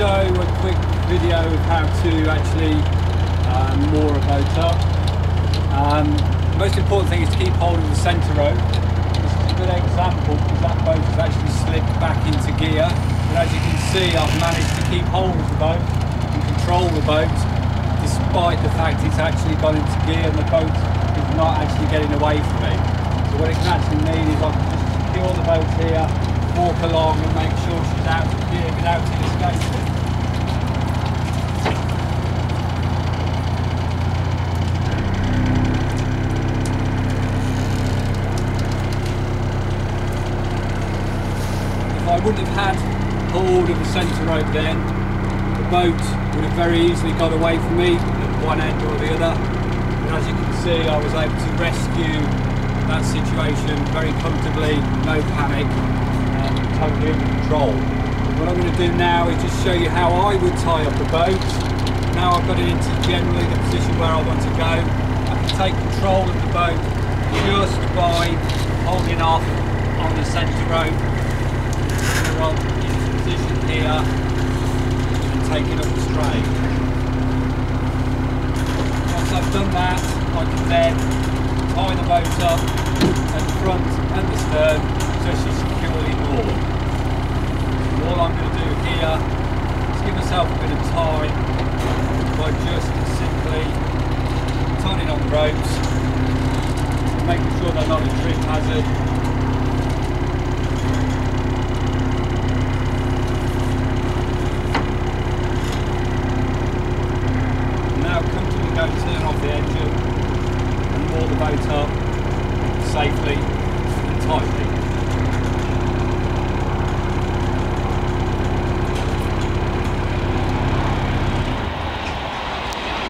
show a quick video of how to actually um, moor a boat up. Um, most important thing is to keep hold of the centre rope. This is a good example because that boat has actually slipped back into gear. But as you can see, I've managed to keep hold of the boat and control the boat despite the fact it's actually gone into gear and the boat is not actually getting away from me. So what it can actually mean is I can just secure the boat here, walk along and make sure she's out of gear without. If I wouldn't have had hold of the centre rope then, the boat would have very easily got away from me at one end or the other. And as you can see, I was able to rescue that situation very comfortably, no panic, totally under control. What I'm going to do now is just show you how I would tie up the boat. Now I've got it into generally the position where I want to go. I can take control of the boat just by holding off on the centre rope. We're on in position here and taking up the strain. Once I've done that, I can then tie the boat up at the front and the stern so she's securely moored. And all I'm going to do here is give myself a bit of time by just simply turning on the ropes, making sure they're not a trip hazard. Now comfortably go turn off the engine and moor the boat up safely and tightly.